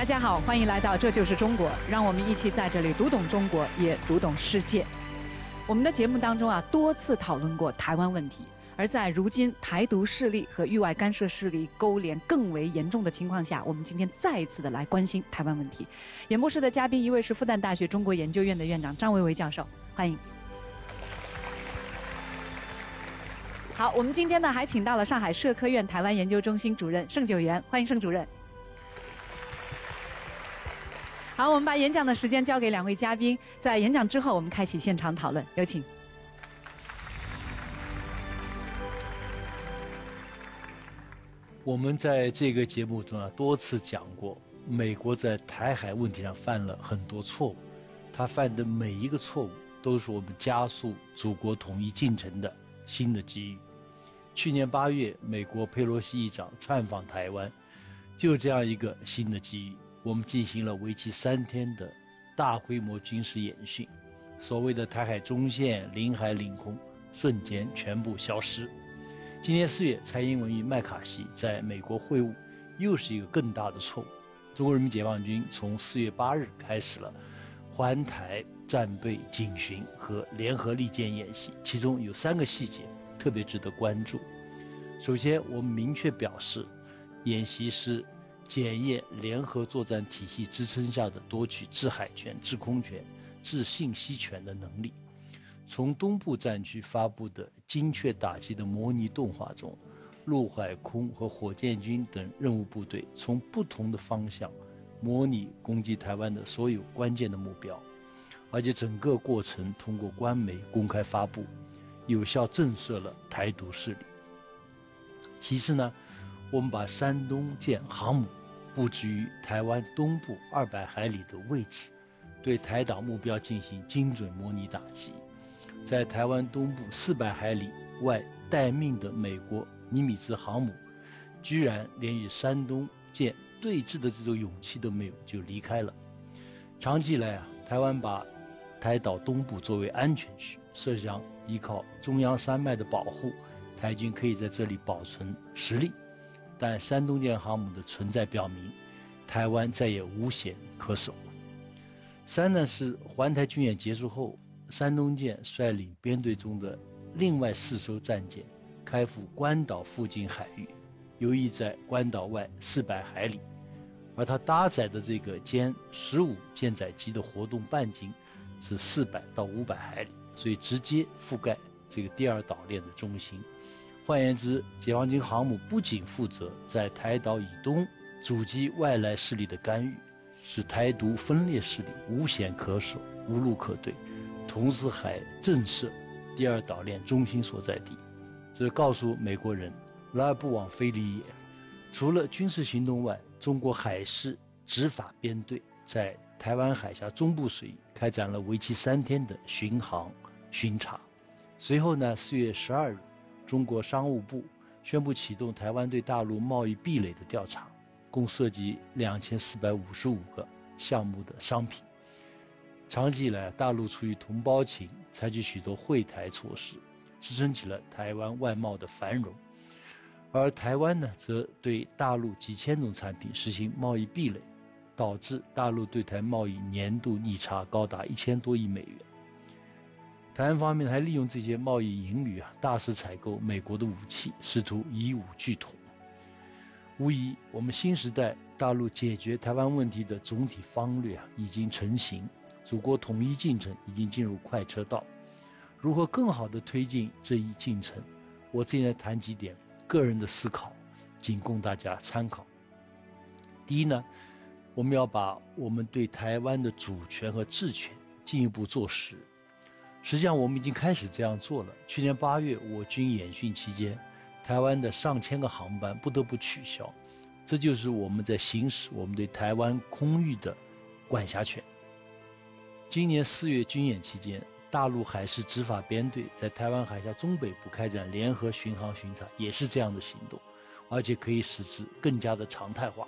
大家好，欢迎来到《这就是中国》，让我们一起在这里读懂中国，也读懂世界。我们的节目当中啊，多次讨论过台湾问题，而在如今台独势力和域外干涉势力勾连更为严重的情况下，我们今天再一次的来关心台湾问题。演播室的嘉宾一位是复旦大学中国研究院的院长张维维教授，欢迎。好，我们今天呢还请到了上海社科院台湾研究中心主任盛九元，欢迎盛主任。好，我们把演讲的时间交给两位嘉宾，在演讲之后，我们开启现场讨论，有请。我们在这个节目中啊多次讲过，美国在台海问题上犯了很多错误，他犯的每一个错误都是我们加速祖国统一进程的新的机遇。去年八月，美国佩洛西议长窜访台湾，就这样一个新的机遇。我们进行了为期三天的大规模军事演训，所谓的台海中线、领海领空瞬间全部消失。今年四月，蔡英文与麦卡锡在美国会晤，又是一个更大的错误。中国人民解放军从四月八日开始了环台战备警巡和联合利剑演习，其中有三个细节特别值得关注。首先，我们明确表示，演习是。检验联合作战体系支撑下的夺取制海权、制空权、制信息权的能力。从东部战区发布的精确打击的模拟动画中，陆海空和火箭军等任务部队从不同的方向模拟攻击台湾的所有关键的目标，而且整个过程通过官媒公开发布，有效震慑了台独势力。其次呢，我们把山东舰航母。布局于台湾东部二百海里的位置，对台岛目标进行精准模拟打击。在台湾东部四百海里外待命的美国尼米兹航母，居然连与山东舰对峙的这种勇气都没有，就离开了。长期以来啊，台湾把台岛东部作为安全区，设想依靠中央山脉的保护，台军可以在这里保存实力。但山东舰航母的存在表明，台湾再也无险可守。三呢是环台军演结束后，山东舰率领编队中的另外四艘战舰开赴关岛附近海域，游弋在关岛外四百海里，而它搭载的这个歼十五舰载机的活动半径是四百到五百海里，所以直接覆盖这个第二岛链的中心。换言之，解放军航母不仅负责在台岛以东阻击外来势力的干预，使台独分裂势力无险可守、无路可退，同时还震慑第二岛链中心所在地。这告诉美国人：来而不往非礼也。除了军事行动外，中国海事执法编队在台湾海峡中部水域开展了为期三天的巡航巡查。随后呢，四月十二日。中国商务部宣布启动台湾对大陆贸易壁垒的调查，共涉及两千四百五十五个项目的商品。长期以来，大陆出于同胞情，采取许多惠台措施，支撑起了台湾外贸的繁荣。而台湾呢，则对大陆几千种产品实行贸易壁垒，导致大陆对台贸易年度逆差高达一千多亿美元。台湾方面还利用这些贸易盈余啊，大肆采购美国的武器，试图以武拒统。无疑，我们新时代大陆解决台湾问题的总体方略啊，已经成型，祖国统一进程已经进入快车道。如何更好地推进这一进程？我现在谈几点个人的思考，仅供大家参考。第一呢，我们要把我们对台湾的主权和治权进一步做实。实际上，我们已经开始这样做了。去年八月，我军演训期间，台湾的上千个航班不得不取消，这就是我们在行使我们对台湾空域的管辖权。今年四月军演期间，大陆海事执法编队在台湾海峡中北部开展联合巡航巡查，也是这样的行动，而且可以使之更加的常态化。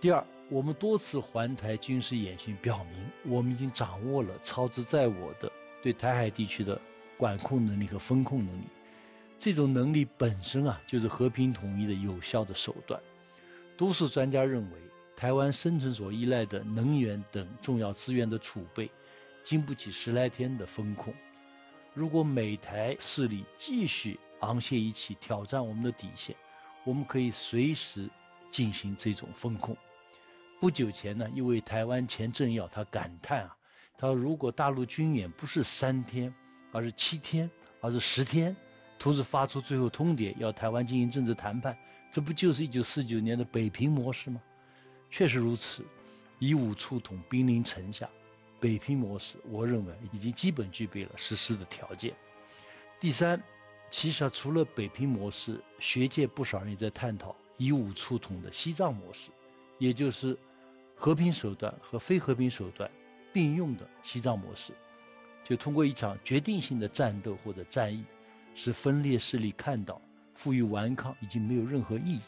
第二，我们多次环台军事演训表明，我们已经掌握了操之在我的。对台海地区的管控能力和风控能力，这种能力本身啊，就是和平统一的有效的手段。多数专家认为，台湾生存所依赖的能源等重要资源的储备，经不起十来天的封控。如果美台势力继续昂瀣一气挑战我们的底线，我们可以随时进行这种风控。不久前呢，一位台湾前政要他感叹啊，他说如果大陆军演不是三天，而是七天，而是十天，同时发出最后通牒要台湾进行政治谈判，这不就是一九四九年的北平模式吗？确实如此，以武促统，兵临城下，北平模式，我认为已经基本具备了实施的条件。第三。其实啊，除了北平模式，学界不少人也在探讨以武促统的西藏模式，也就是和平手段和非和平手段并用的西藏模式。就通过一场决定性的战斗或者战役，使分裂势力看到负隅顽抗已经没有任何意义，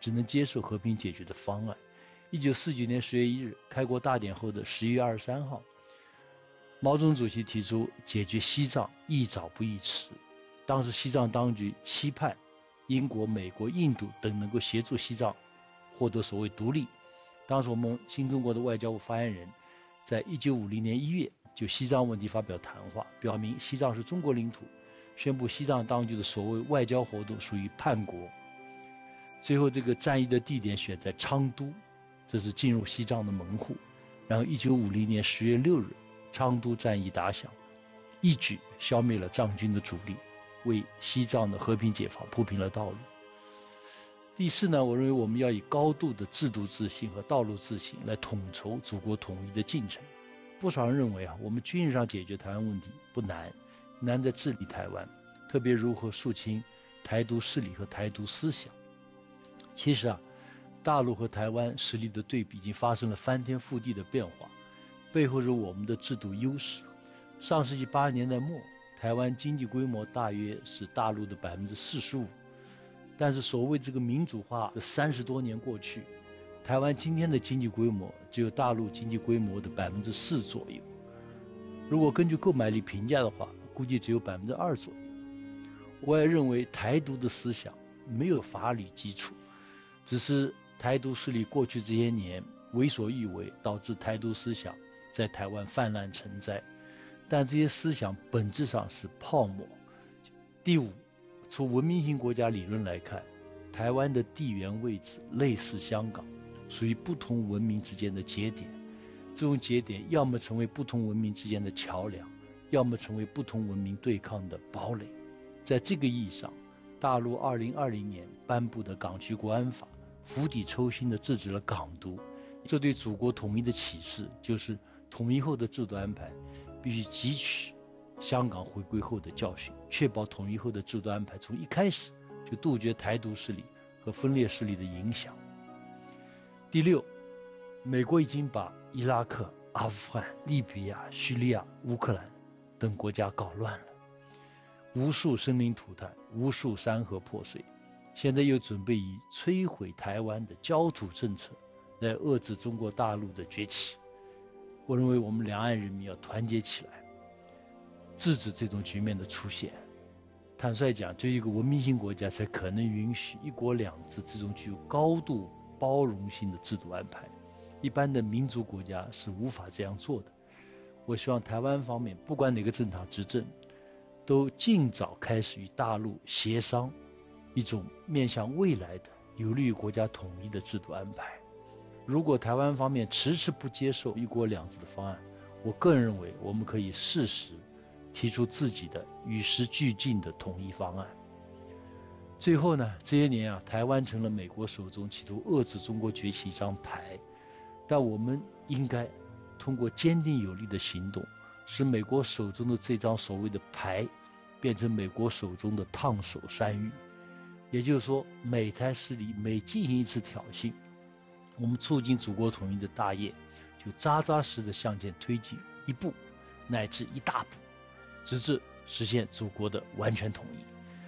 只能接受和平解决的方案。一九四九年十月一日，开国大典后的十一月二十三号，毛泽东主席提出解决西藏宜早不宜迟。当时西藏当局期盼英国、美国、印度等能够协助西藏获得所谓独立。当时我们新中国的外交部发言人，在一九五零年一月就西藏问题发表谈话，表明西藏是中国领土，宣布西藏当局的所谓外交活动属于叛国。最后，这个战役的地点选在昌都，这是进入西藏的门户。然后，一九五零年十月六日，昌都战役打响，一举消灭了藏军的主力。为西藏的和平解放铺平了道路。第四呢，我认为我们要以高度的制度自信和道路自信来统筹祖国统一的进程。不少人认为啊，我们军事上解决台湾问题不难，难在治理台湾，特别如何肃清台独势力和台独思想。其实啊，大陆和台湾实力的对比已经发生了翻天覆地的变化，背后是我们的制度优势。上世纪八十年代末。台湾经济规模大约是大陆的百分之四十五，但是所谓这个民主化的三十多年过去，台湾今天的经济规模只有大陆经济规模的百分之四左右。如果根据购买力评价的话，估计只有百分之二左右。我也认为台独的思想没有法理基础，只是台独势力过去这些年为所欲为，导致台独思想在台湾泛滥成灾。但这些思想本质上是泡沫。第五，从文明型国家理论来看，台湾的地缘位置类似香港，属于不同文明之间的节点。这种节点要么成为不同文明之间的桥梁，要么成为不同文明对抗的堡垒。在这个意义上，大陆2020年颁布的港区国安法，釜底抽薪地制止了港独。这对祖国统一的启示，就是统一后的制度安排。必须汲取香港回归后的教训，确保统一后的制度安排从一开始就杜绝台独势力和分裂势力的影响。第六，美国已经把伊拉克、阿富汗、利比亚、叙利亚、乌克兰等国家搞乱了，无数生灵涂炭，无数山河破碎，现在又准备以摧毁台湾的焦土政策来遏制中国大陆的崛起。我认为我们两岸人民要团结起来，制止这种局面的出现。坦率讲，就一个文明型国家才可能允许“一国两制”这种具有高度包容性的制度安排，一般的民族国家是无法这样做的。我希望台湾方面不管哪个政党执政，都尽早开始与大陆协商一种面向未来的、有利于国家统一的制度安排。如果台湾方面迟迟不接受“一国两制”的方案，我个人认为我们可以适时提出自己的与时俱进的统一方案。最后呢，这些年啊，台湾成了美国手中企图遏制中国崛起一张牌，但我们应该通过坚定有力的行动，使美国手中的这张所谓的牌变成美国手中的烫手山芋。也就是说，美台势力每进行一次挑衅，我们促进祖国统一的大业，就扎扎实的向前推进一步，乃至一大步，直至实现祖国的完全统一。